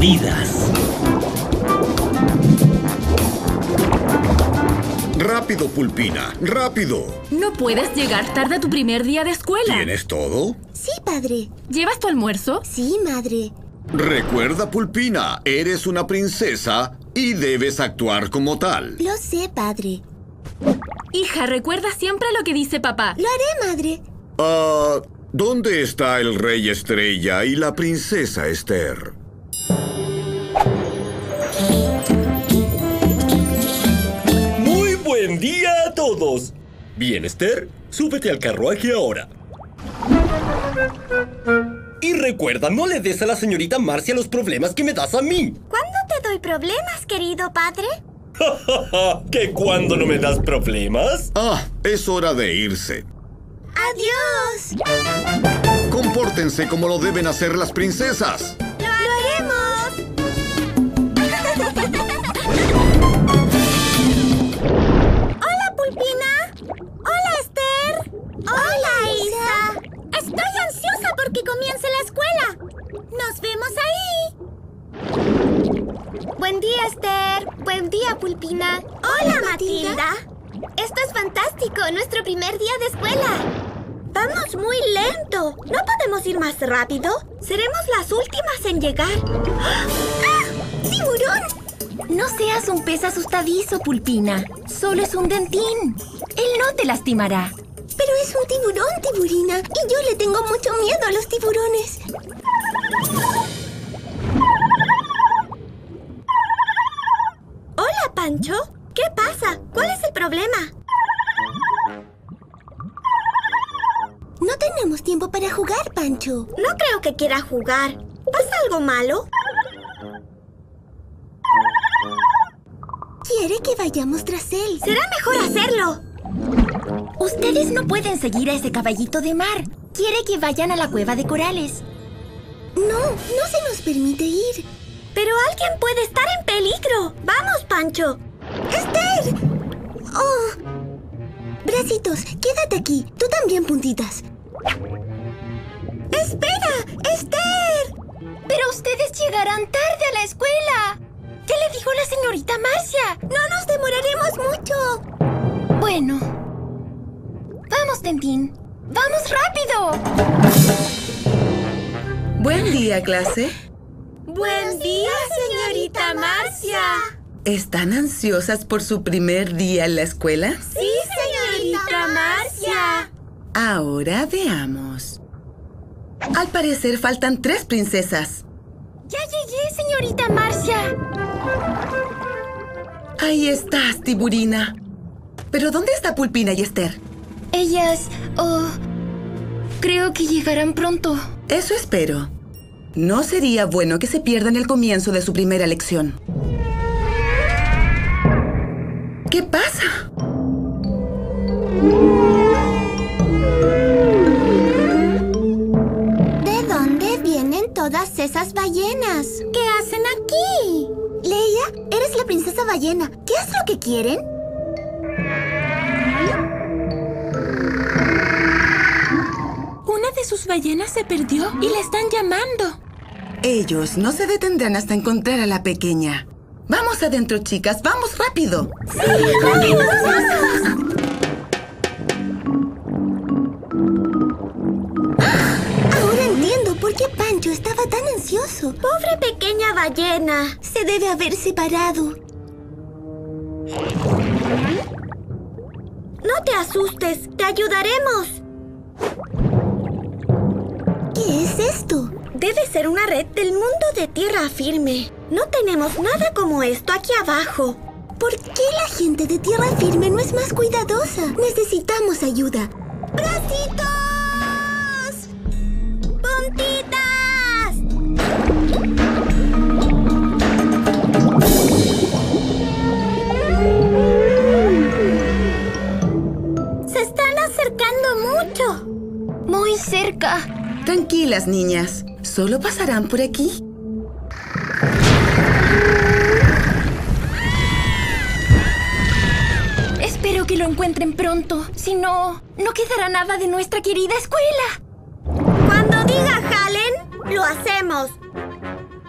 perdidas. Rápido, Pulpina, rápido. No puedes llegar tarde a tu primer día de escuela. ¿Tienes todo? Sí, padre. ¿Llevas tu almuerzo? Sí, madre. Recuerda, Pulpina, eres una princesa y debes actuar como tal. Lo sé, padre. Hija, recuerda siempre lo que dice papá. Lo haré, madre. Ah, ¿dónde está el rey estrella y la princesa Esther? Buen día a todos. Bien, Esther, súbete al carruaje ahora. Y recuerda, no le des a la señorita Marcia los problemas que me das a mí. ¿Cuándo te doy problemas, querido padre? ¿Que cuando no me das problemas? Ah, es hora de irse. ¡Adiós! Compórtense como lo deben hacer las princesas. En llegar. ¡Ah! ¡Tiburón! No seas un pez asustadizo, Pulpina. Solo es un dentín. Él no te lastimará. Pero es un tiburón, Tiburina. Y yo le tengo mucho miedo a los tiburones. Hola, Pancho. ¿Qué pasa? ¿Cuál es el problema? No tenemos tiempo para jugar, Pancho. No creo que quiera jugar. ¿Pasa algo malo? Quiere que vayamos tras él. Será mejor hacerlo. Ustedes no pueden seguir a ese caballito de mar. Quiere que vayan a la cueva de corales. No, no se nos permite ir. Pero alguien puede estar en peligro. Vamos, Pancho. ¡Esther! Oh. Bracitos, quédate aquí. Tú también, puntitas. ¡Espera! ¡Esther! Pero ustedes llegarán tarde a la escuela. ¿Qué le dijo la señorita Marcia? No nos demoraremos mucho. Bueno. Vamos, Tentín. ¡Vamos rápido! Buen día, clase. Buen día, señorita Marcia. ¿Están ansiosas por su primer día en la escuela? Sí, señorita Marcia. Ahora veamos. Al parecer faltan tres princesas. Ya llegué, señorita Marcia. Ahí estás, Tiburina. ¿Pero dónde está Pulpina y Esther? Ellas... Oh... Creo que llegarán pronto. Eso espero. No sería bueno que se pierdan el comienzo de su primera lección. ¿Qué pasa? Esas ballenas? ¿Qué hacen aquí? Leia, eres la princesa ballena. ¿Qué es lo que quieren? Una de sus ballenas se perdió y la están llamando. Ellos no se detendrán hasta encontrar a la pequeña. Vamos adentro, chicas. Vamos rápido. Ahora Pancho estaba tan ansioso. Pobre pequeña ballena. Se debe haber separado. No te asustes. Te ayudaremos. ¿Qué es esto? Debe ser una red del mundo de tierra firme. No tenemos nada como esto aquí abajo. ¿Por qué la gente de tierra firme no es más cuidadosa? Necesitamos ayuda. ¡Bracitos! Tranquilas, niñas. Solo pasarán por aquí. Espero que lo encuentren pronto. Si no, no quedará nada de nuestra querida escuela. Cuando diga Halen, lo hacemos.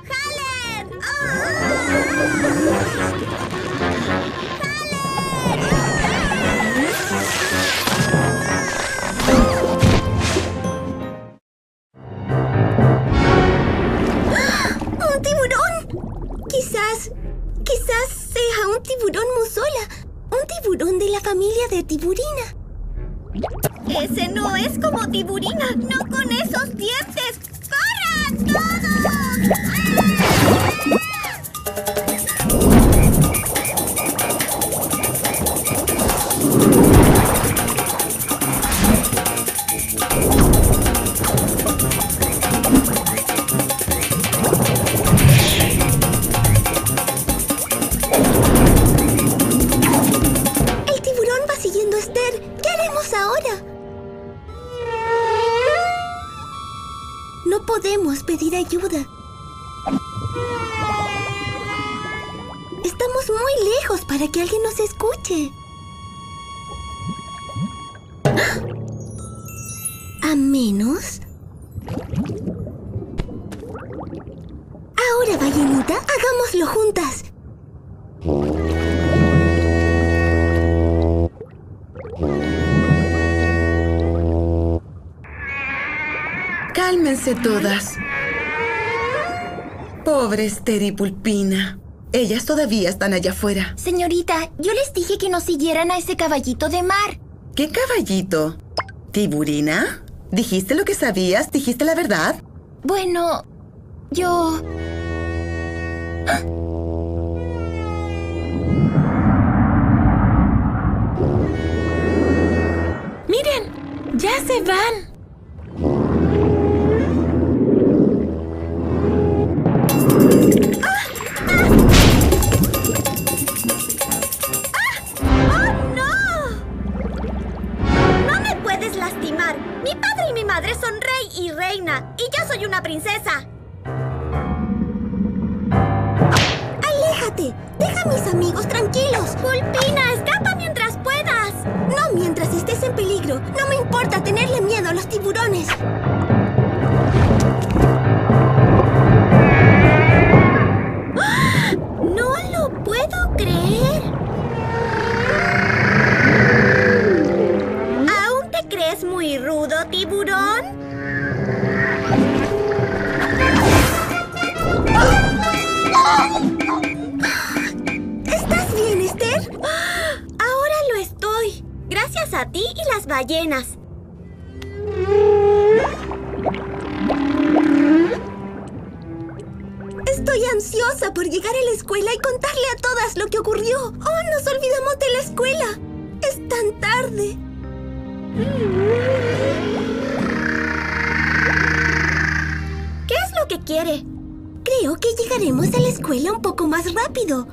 ¡Halen! Ah, ah, ah. Ayuda. Estamos muy lejos para que alguien nos escuche. ¿A menos? Ahora, ballenita, hagámoslo juntas. Cálmense todas. Pobre Esther y Pulpina. Ellas todavía están allá afuera. Señorita, yo les dije que no siguieran a ese caballito de mar. ¿Qué caballito? ¿Tiburina? ¿Dijiste lo que sabías? ¿Dijiste la verdad? Bueno, yo... Miren, ya se van. Padre y mi madre son rey y reina, y yo soy una princesa. ¡Aléjate! ¡Deja a mis amigos tranquilos! ¡Pulpina, escapa mientras puedas! No mientras estés en peligro. No me importa tenerle miedo a los tiburones. A ti y las ballenas. Estoy ansiosa por llegar a la escuela y contarle a todas lo que ocurrió. ¡Oh, nos olvidamos de la escuela! Es tan tarde. ¿Qué es lo que quiere? Creo que llegaremos a la escuela un poco más rápido.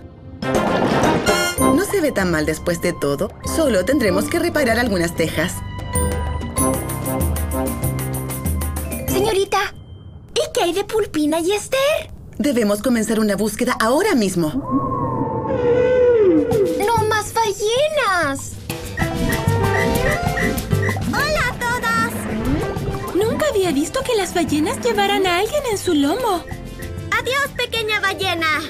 No se ve tan mal después de todo. Solo tendremos que reparar algunas tejas. Señorita, ¿y qué hay de Pulpina y Esther? Debemos comenzar una búsqueda ahora mismo. ¡No más ballenas! ¡Hola a todas! Nunca había visto que las ballenas llevaran a alguien en su lomo. ¡Adiós, pequeña ballena!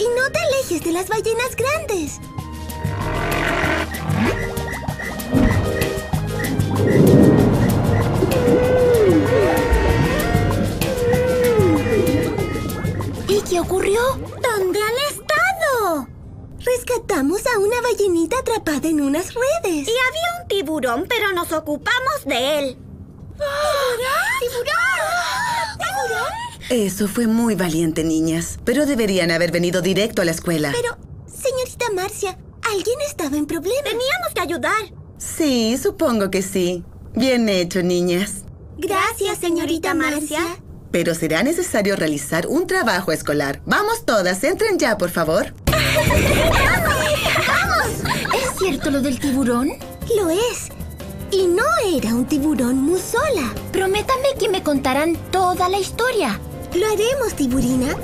Y no te alejes de las ballenas grandes. ¿Y qué ocurrió? ¿Dónde han estado? Rescatamos a una ballenita atrapada en unas redes. Y había un tiburón, pero nos ocupamos de él. ¿Tiburón? ¿Tiburón? ¿Tiburón? Eso fue muy valiente, niñas. Pero deberían haber venido directo a la escuela. Pero, señorita Marcia, alguien estaba en problemas. Teníamos que ayudar. Sí, supongo que sí. Bien hecho, niñas. Gracias, señorita Marcia. Pero será necesario realizar un trabajo escolar. Vamos todas, entren ya, por favor. ¿Es cierto lo del tiburón? Lo es. Y no era un tiburón musola. Prométame que me contarán toda la historia. Lo haremos, tiburina.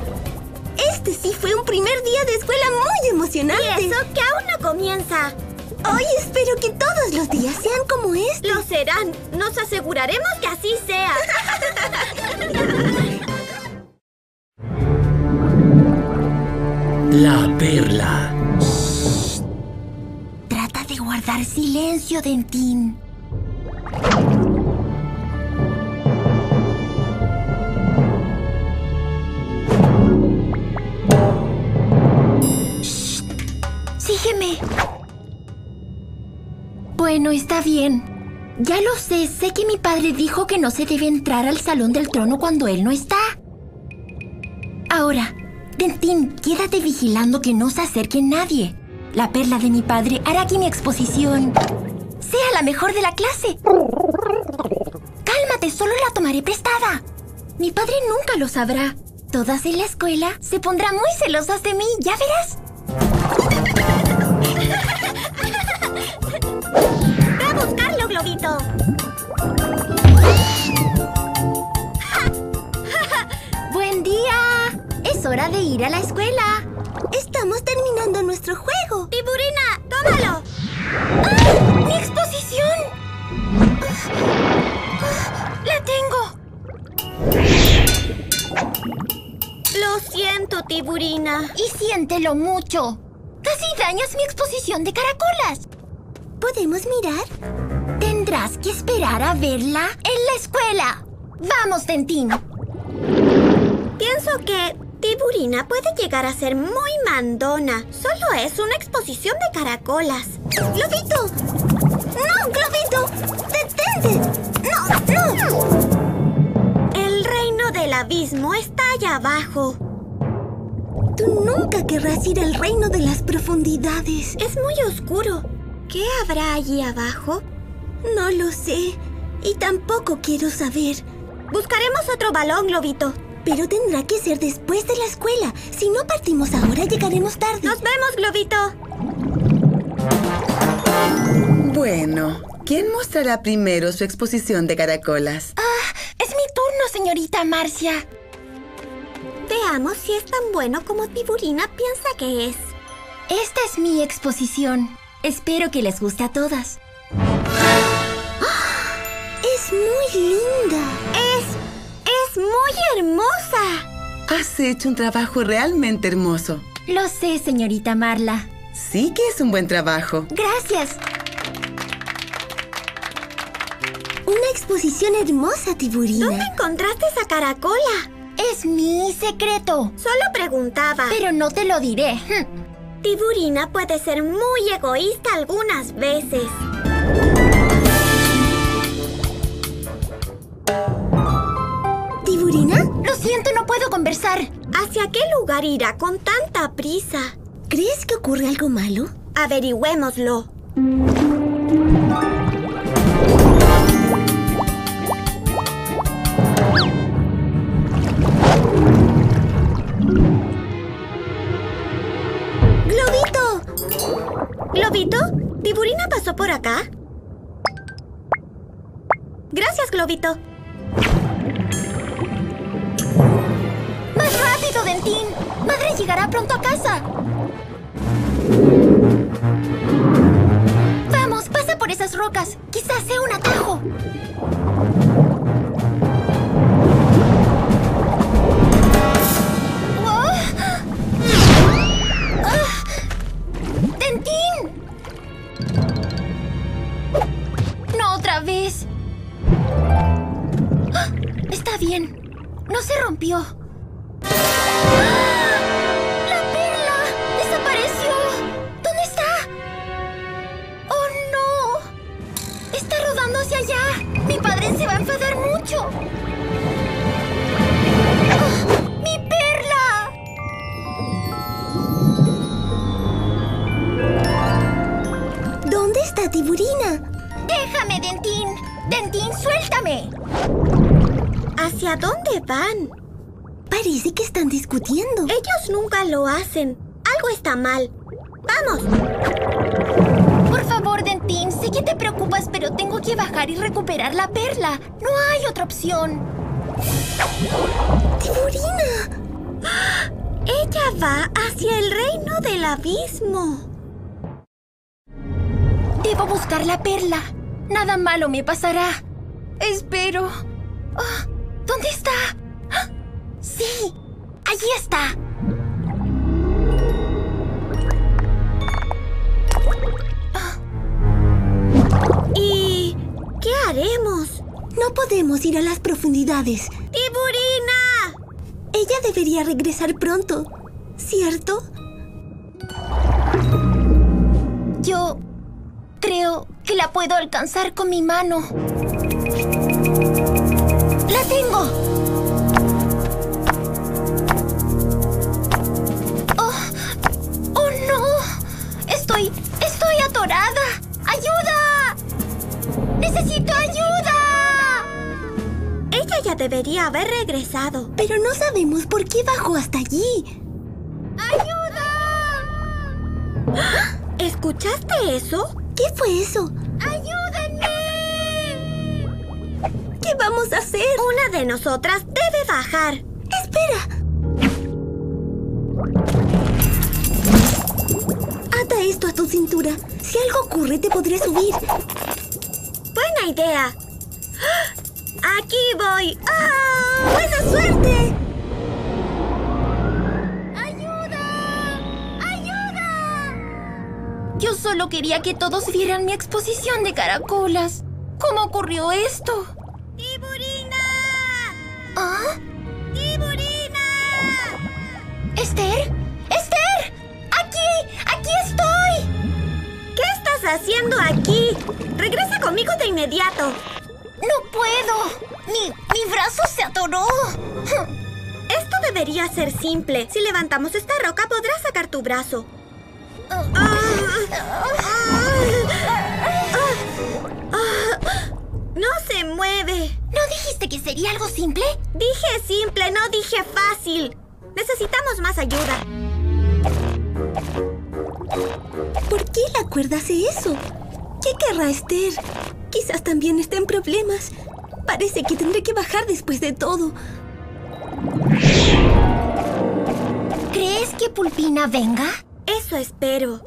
Este sí fue un primer día de escuela muy emocionante. Y eso que aún no comienza. Hoy espero que todos los días sean como este. Lo serán. Nos aseguraremos que así sea. La perla. Trata de guardar silencio, Dentín. Bueno, está bien. Ya lo sé, sé que mi padre dijo que no se debe entrar al salón del trono cuando él no está. Ahora, Dentín, quédate vigilando que no se acerque nadie. La perla de mi padre hará que mi exposición sea la mejor de la clase. Cálmate, solo la tomaré prestada. Mi padre nunca lo sabrá. Todas en la escuela se pondrán muy celosas de mí, ya verás. ¡Buen día! Es hora de ir a la escuela. Estamos terminando nuestro juego. ¡Tiburina, tómalo! ¡Ah! ¡Mi exposición! ¡La tengo! Lo siento, Tiburina. Y siéntelo mucho. Casi dañas mi exposición de caracolas. ¿Podemos mirar? Tendrás que esperar a verla en la escuela. Vamos, Dentín. Pienso que Tiburina puede llegar a ser muy mandona. Solo es una exposición de caracolas. ¡Globito! ¡No, Globito! ¡Detente! ¡No, no! El reino del abismo está allá abajo. Tú nunca querrás ir al reino de las profundidades. Es muy oscuro. ¿Qué habrá allí abajo? No lo sé. Y tampoco quiero saber. Buscaremos otro balón, Globito. Pero tendrá que ser después de la escuela. Si no partimos ahora, llegaremos tarde. Nos vemos, Globito. Bueno, ¿quién mostrará primero su exposición de caracolas? Ah, es mi turno, señorita Marcia. Veamos si es tan bueno como Tiburina piensa que es. Esta es mi exposición. Espero que les guste a todas. Es muy linda. Es... es muy hermosa. Has hecho un trabajo realmente hermoso. Lo sé, señorita Marla. Sí que es un buen trabajo. Gracias. Una exposición hermosa, Tiburina. ¿Dónde encontraste esa caracola? Es mi secreto. Solo preguntaba. Pero no te lo diré. Tiburina puede ser muy egoísta algunas veces. Siento, no puedo conversar. ¿Hacia qué lugar irá con tanta prisa? ¿Crees que ocurre algo malo? Averigüémoslo. ¡Globito! ¿Globito? ¿Tiburina pasó por acá? Gracias, Globito. ¡Más rápido, Dentín! ¡Madre llegará pronto a casa! Vamos, pasa por esas rocas. Quizás sea un atajo. ¿Hacia dónde van? Parece que están discutiendo. Ellos nunca lo hacen. Algo está mal. ¡Vamos! Por favor, Dentín, sé que te preocupas, pero tengo que bajar y recuperar la perla. No hay otra opción. ¡Tiburina! Ella va hacia el reino del abismo. Debo buscar la perla. Nada malo me pasará. Espero. Ah, ¿Dónde está? Ah, Sí, allí está. ¿Y qué haremos? No podemos ir a las profundidades. ¡Tiburina! Ella debería regresar pronto, ¿cierto? Yo creo que la puedo alcanzar con mi mano. ¡La tengo! ¡Oh! ¡Oh, no! Estoy... estoy atorada. ¡Ayuda! ¡Necesito ayuda! Ella ya debería haber regresado. Pero no sabemos por qué bajó hasta allí. ¡Ayuda! ¿Escuchaste eso? ¿Qué fue eso? Vamos a hacer? Una de nosotras debe bajar. ¡Espera! Ata esto a tu cintura. Si algo ocurre, te podré subir. Buena idea. Aquí voy. ¡Ah! ¡Buena suerte! ¡Ayuda! ¡Ayuda! Yo solo quería que todos vieran mi exposición de caracolas. ¿Cómo ocurrió esto? ¿Esther? ¡Esther! ¡Aquí! ¡Aquí estoy! ¿Qué estás haciendo aquí? Regresa conmigo de inmediato. ¡No puedo! ¡Mi, mi brazo se atoró! Esto debería ser simple. Si levantamos esta roca, podrás sacar tu brazo. No se mueve. ¿No dijiste que sería algo simple? Dije simple, no dije fácil. Necesitamos más ayuda. ¿Por qué la cuerda hace eso? ¿Qué querrá Esther? Quizás también esté en problemas. Parece que tendré que bajar después de todo. ¿Crees que Pulpina venga? Eso espero.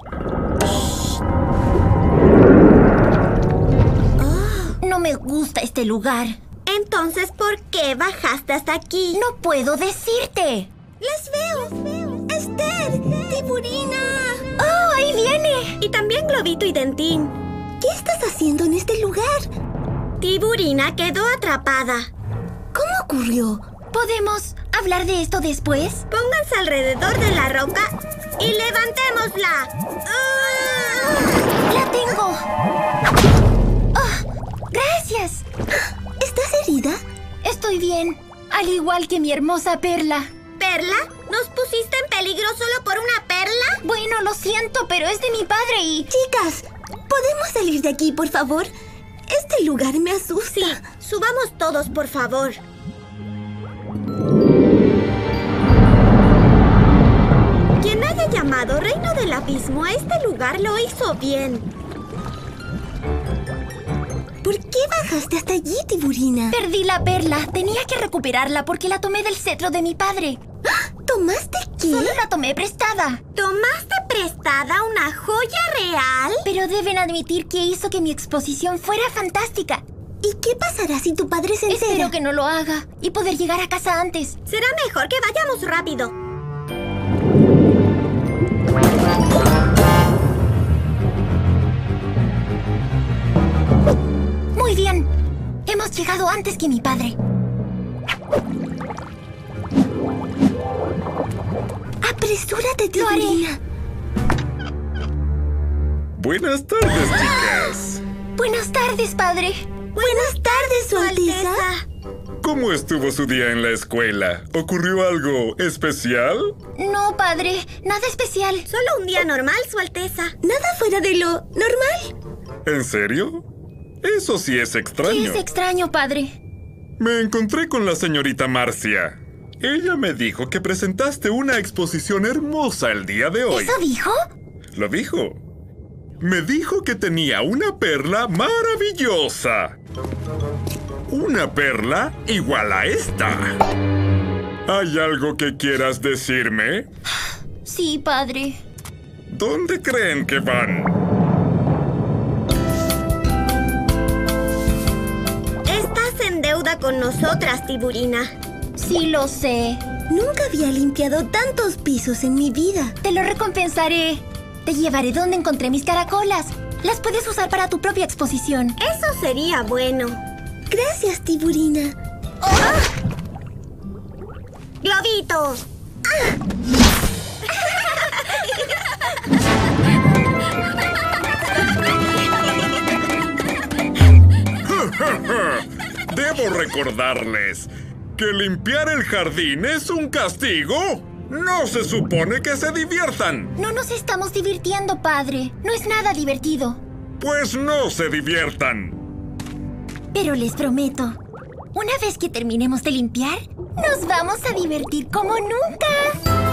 No me gusta este lugar. Entonces, ¿por qué bajaste hasta aquí? No puedo decirte. ¡Les veo! ¡Esther! ¡Tiburina! ¡Oh, ahí viene! Y también Globito y Dentín. ¿Qué estás haciendo en este lugar? Tiburina quedó atrapada. ¿Cómo ocurrió? ¿Podemos hablar de esto después? Pónganse alrededor de la roca y levantémosla. ¡Ah! ¡La tengo! ¡Oh! ¡Gracias! ¿Estás herida? Estoy bien, al igual que mi hermosa Perla. ¿Perla? ¿Nos pusiste en peligro solo por una perla? Bueno, lo siento, pero es de mi padre y... Chicas, ¿podemos salir de aquí, por favor? Este lugar me asusta. Sí, subamos todos, por favor. Quien haya llamado Reino del Abismo a este lugar lo hizo bien. ¿Por qué bajaste hasta allí, Tiburina? Perdí la perla. Tenía que recuperarla porque la tomé del cetro de mi padre. ¿Tomaste qué? Solo la tomé prestada. ¿Tomaste prestada una joya real? Pero deben admitir que hizo que mi exposición fuera fantástica. ¿Y qué pasará si tu padre se entera? Espero que no lo haga y poder llegar a casa antes. Será mejor que vayamos rápido. Llegado antes que mi padre. Apresúrate, Tiburina. Buenas tardes, chicas. Buenas tardes, padre. Buenas tardes, Su Alteza. ¿Cómo estuvo su día en la escuela? ¿Ocurrió algo especial? No, padre. Nada especial. Solo un día normal, Su Alteza. Nada fuera de lo normal. ¿En serio? Eso sí es ¿Qué extraño. es extraño, padre? Me encontré con la señorita Marcia. Ella me dijo que presentaste una exposición hermosa el día de hoy. ¿Eso dijo? Lo dijo. Me dijo que tenía una perla maravillosa. Una perla igual a esta. ¿Hay algo que quieras decirme? Sí, padre. ¿Dónde creen que van? Con nosotras, Tiburina. Sí, lo sé. Nunca había limpiado tantos pisos en mi vida. Te lo recompensaré. Te llevaré donde encontré mis caracolas. Las puedes usar para tu propia exposición. Eso sería bueno. Gracias, Tiburina. ¡Globito! Debo recordarles que limpiar el jardín es un castigo. No se supone que se diviertan. No nos estamos divirtiendo, padre. No es nada divertido. Pues no se diviertan. Pero les prometo, una vez que terminemos de limpiar, nos vamos a divertir como nunca.